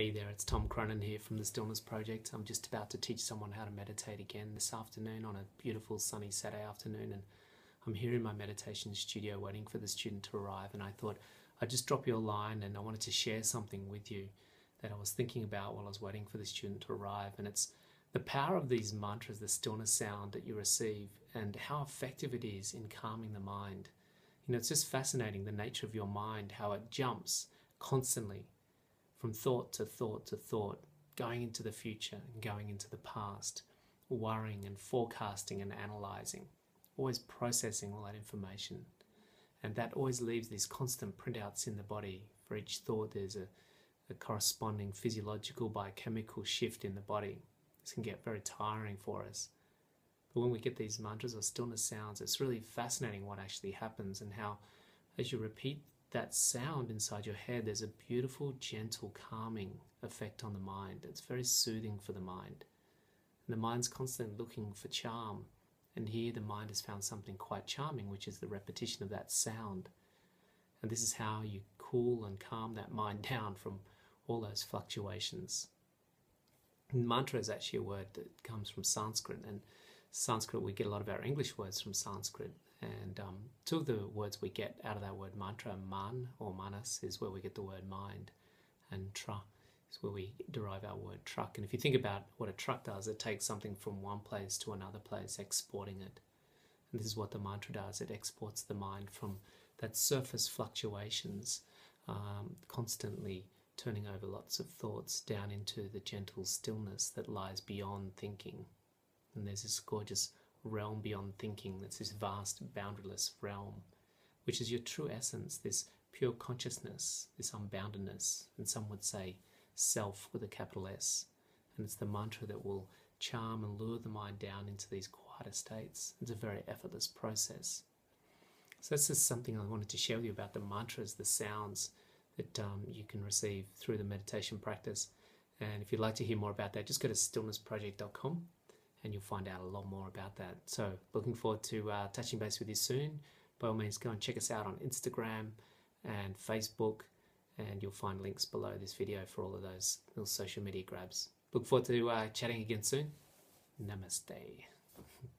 Hey there, it's Tom Cronin here from the Stillness Project. I'm just about to teach someone how to meditate again this afternoon on a beautiful sunny Saturday afternoon, and I'm here in my meditation studio waiting for the student to arrive. And I thought I'd just drop you a line, and I wanted to share something with you that I was thinking about while I was waiting for the student to arrive. And it's the power of these mantras, the stillness sound that you receive, and how effective it is in calming the mind. You know, it's just fascinating the nature of your mind, how it jumps constantly from thought to thought to thought, going into the future and going into the past, worrying and forecasting and analyzing, always processing all that information. And that always leaves these constant printouts in the body. For each thought, there's a, a corresponding physiological biochemical shift in the body. This can get very tiring for us. But when we get these mantras or stillness sounds, it's really fascinating what actually happens and how, as you repeat that sound inside your head, there's a beautiful, gentle, calming effect on the mind. It's very soothing for the mind. And the mind's constantly looking for charm. And here the mind has found something quite charming, which is the repetition of that sound. And this is how you cool and calm that mind down from all those fluctuations. And mantra is actually a word that comes from Sanskrit, and Sanskrit, we get a lot of our English words from Sanskrit. And um, two of the words we get out of that word mantra, man or manas, is where we get the word mind, and tra is where we derive our word truck. And if you think about what a truck does, it takes something from one place to another place, exporting it. And this is what the mantra does it exports the mind from that surface fluctuations, um, constantly turning over lots of thoughts down into the gentle stillness that lies beyond thinking. And there's this gorgeous realm beyond thinking that's this vast, boundaryless realm, which is your true essence, this pure consciousness, this unboundedness, and some would say self with a capital S. And it's the mantra that will charm and lure the mind down into these quieter states. It's a very effortless process. So that's just something I wanted to share with you about the mantras, the sounds that um, you can receive through the meditation practice. And if you'd like to hear more about that, just go to stillnessproject.com and you'll find out a lot more about that. So, looking forward to uh, touching base with you soon. By all means, go and check us out on Instagram and Facebook, and you'll find links below this video for all of those little social media grabs. Look forward to uh, chatting again soon. Namaste.